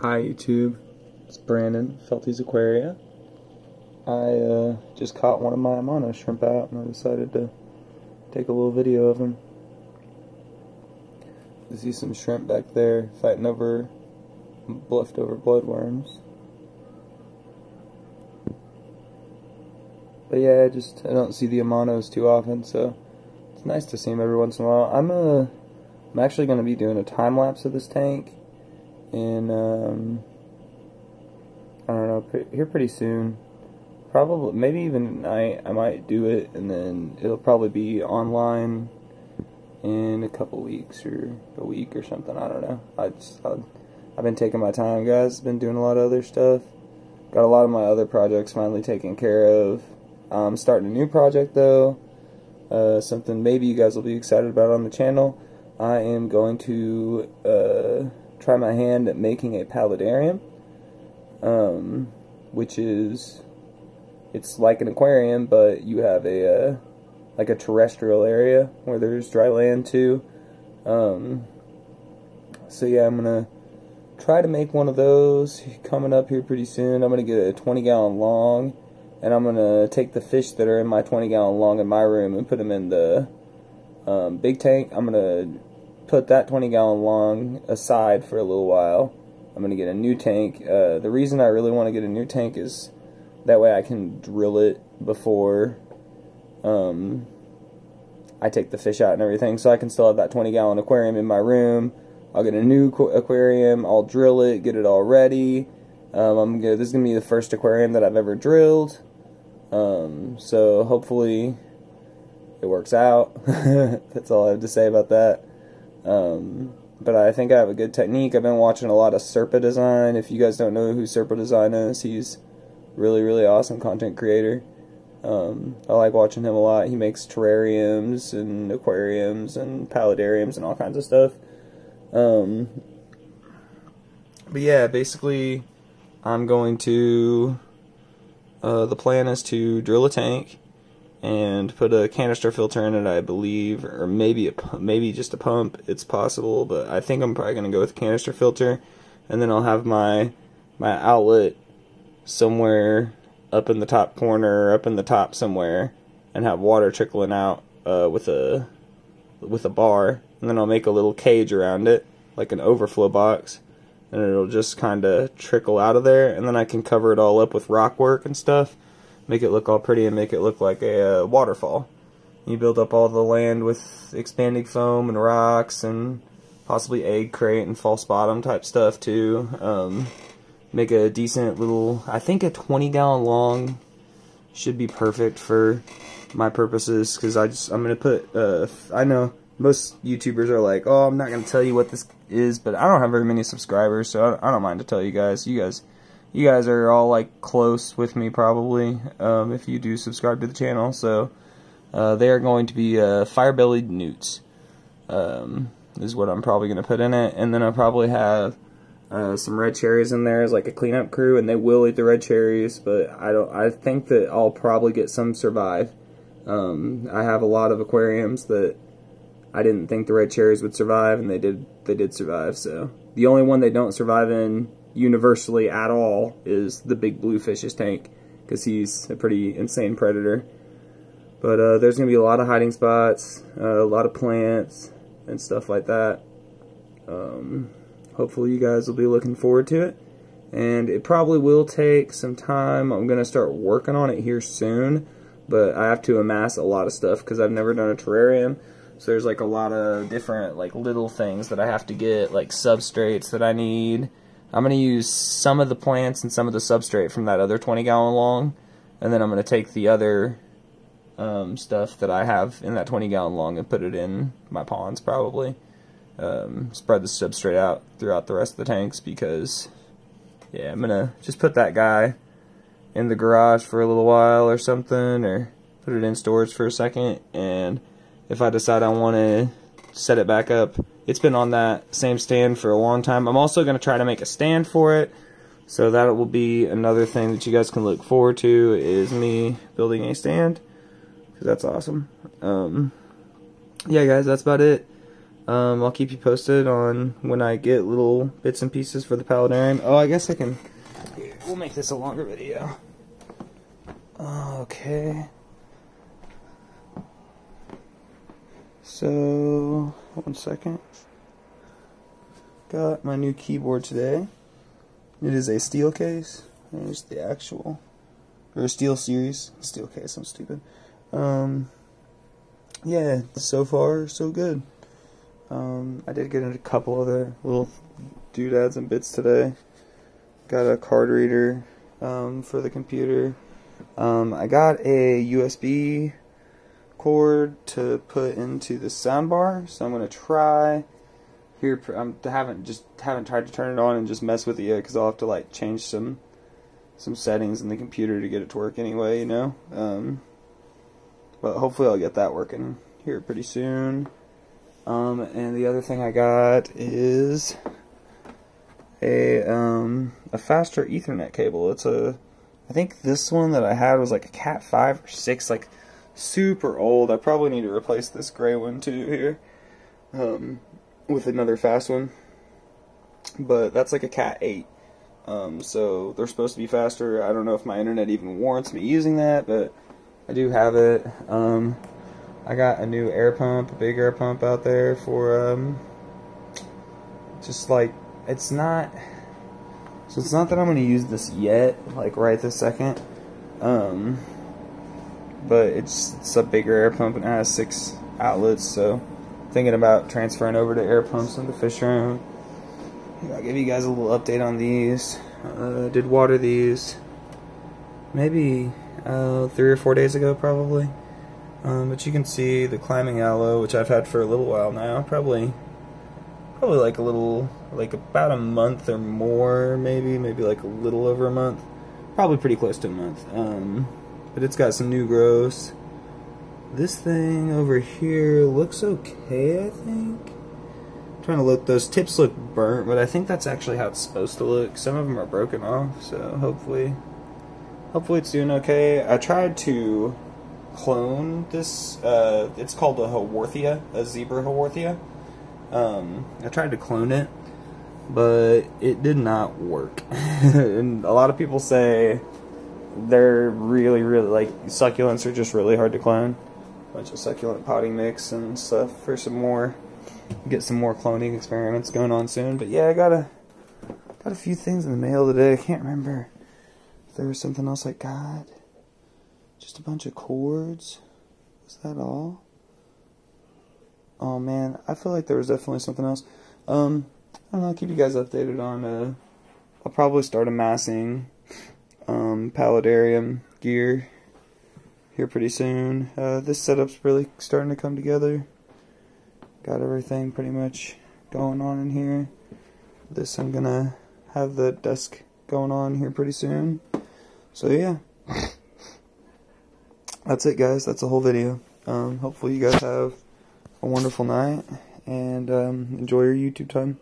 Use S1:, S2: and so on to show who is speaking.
S1: Hi YouTube, it's Brandon, Felty's Aquaria. I uh, just caught one of my Amano shrimp out and I decided to take a little video of him. You see some shrimp back there fighting over leftover bloodworms. But yeah, I just I don't see the Amanos too often, so it's nice to see them every once in a while. I'm uh, I'm actually going to be doing a time lapse of this tank in um, I don't know here pretty soon. Probably maybe even tonight I might do it, and then it'll probably be online in a couple weeks or a week or something. I don't know. I just i have been taking my time, guys. Been doing a lot of other stuff. Got a lot of my other projects finally taken care of. I'm starting a new project though. Uh, something maybe you guys will be excited about on the channel. I am going to uh, try my hand at making a paludarium, um, which is it's like an aquarium, but you have a uh, like a terrestrial area where there's dry land too. Um, so yeah, I'm gonna try to make one of those coming up here pretty soon. I'm gonna get a 20 gallon long, and I'm gonna take the fish that are in my 20 gallon long in my room and put them in the um, big tank. I'm gonna put that 20 gallon long aside for a little while. I'm going to get a new tank. Uh, the reason I really want to get a new tank is that way I can drill it before um, I take the fish out and everything. So I can still have that 20 gallon aquarium in my room. I'll get a new aquarium. I'll drill it, get it all ready. Um, I'm gonna, this is going to be the first aquarium that I've ever drilled. Um, so hopefully it works out. That's all I have to say about that. Um, but I think I have a good technique. I've been watching a lot of Serpa Design. If you guys don't know who Serpa Design is, he's really, really awesome content creator. Um, I like watching him a lot. He makes terrariums and aquariums and paludariums and all kinds of stuff. Um, but yeah, basically, I'm going to. Uh, the plan is to drill a tank and put a canister filter in it, I believe, or maybe a maybe just a pump. It's possible, but I think I'm probably gonna go with canister filter, and then I'll have my my outlet somewhere up in the top corner, up in the top somewhere, and have water trickling out uh, with a with a bar, and then I'll make a little cage around it, like an overflow box, and it'll just kind of trickle out of there, and then I can cover it all up with rock work and stuff make it look all pretty and make it look like a uh, waterfall. You build up all the land with expanding foam and rocks and possibly egg crate and false bottom type stuff too. Um, make a decent little, I think a 20 gallon long should be perfect for my purposes because I just, I'm going to put, uh, I know most YouTubers are like, oh, I'm not going to tell you what this is, but I don't have very many subscribers, so I don't mind to tell you guys. You guys you guys are all like close with me probably um, if you do subscribe to the channel. So uh, they are going to be uh, fire-bellied newts. Um, is what I'm probably going to put in it, and then I'll probably have uh, some red cherries in there as like a cleanup crew, and they will eat the red cherries, but I don't. I think that I'll probably get some survive. Um, I have a lot of aquariums that I didn't think the red cherries would survive, and they did. They did survive. So the only one they don't survive in universally at all is the big bluefish's tank because he's a pretty insane predator. But uh, there's going to be a lot of hiding spots, uh, a lot of plants, and stuff like that. Um, hopefully you guys will be looking forward to it. And it probably will take some time. I'm going to start working on it here soon. But I have to amass a lot of stuff because I've never done a terrarium. So there's like a lot of different like little things that I have to get, like substrates that I need I'm going to use some of the plants and some of the substrate from that other 20 gallon long, and then I'm going to take the other um, stuff that I have in that 20 gallon long and put it in my ponds probably. Um, spread the substrate out throughout the rest of the tanks because, yeah, I'm going to just put that guy in the garage for a little while or something, or put it in storage for a second, and if I decide I want to set it back up. It's been on that same stand for a long time. I'm also going to try to make a stand for it. So that will be another thing that you guys can look forward to is me building a stand. Because that's awesome. Um, yeah, guys, that's about it. Um, I'll keep you posted on when I get little bits and pieces for the Paludarium. Oh, I guess I can. We'll make this a longer video. Okay. So, one second. Got my new keyboard today. It is a steel case. There's the actual, or SteelSeries. Steel case, I'm stupid. Um, yeah, so far, so good. Um, I did get a couple other little doodads and bits today. Got a card reader um, for the computer. Um, I got a USB cord to put into the soundbar, so I'm gonna try. Here, I'm haven't just haven't tried to turn it on and just mess with it yet because I'll have to like change some some settings in the computer to get it to work anyway, you know. Um, but hopefully I'll get that working here pretty soon. Um, and the other thing I got is a um, a faster Ethernet cable. It's a I think this one that I had was like a Cat 5 or 6, like super old. I probably need to replace this gray one too here um, with another fast one. But that's like a Cat 8. Um, so they're supposed to be faster. I don't know if my internet even warrants me using that, but I do have it. Um, I got a new air pump, a big air pump out there for um, just like it's not so it's not that I'm going to use this yet, like right this second. Um, but it's, it's a bigger air pump and it has six outlets, so thinking about transferring over to air pumps in the fish room. I'll give you guys a little update on these. Uh, did water these maybe uh, three or four days ago, probably. Um, but you can see the climbing aloe, which I've had for a little while now, probably probably like a little, like about a month or more, maybe, maybe like a little over a month. Probably pretty close to a month. Um, but it's got some new growths. This thing over here looks okay, I think. I'm trying to look, those tips look burnt, but I think that's actually how it's supposed to look. Some of them are broken off, so hopefully, hopefully it's doing okay. I tried to clone this, uh, it's called a Haworthia, a zebra Haworthia. Um, I tried to clone it, but it did not work. and a lot of people say they're really, really like succulents are just really hard to clone. Bunch of succulent potting mix and stuff for some more, get some more cloning experiments going on soon. But yeah, I got a got a few things in the mail today. I can't remember if there was something else I got. Just a bunch of cords. Was that all? Oh man, I feel like there was definitely something else. Um, I don't know. I'll keep you guys updated on. Uh, I'll probably start amassing um, Paludarium gear here pretty soon. Uh, this setup's really starting to come together. Got everything pretty much going on in here. This I'm gonna have the desk going on here pretty soon. So yeah, that's it, guys. That's the whole video. Um, hopefully you guys have a wonderful night and um, enjoy your YouTube time.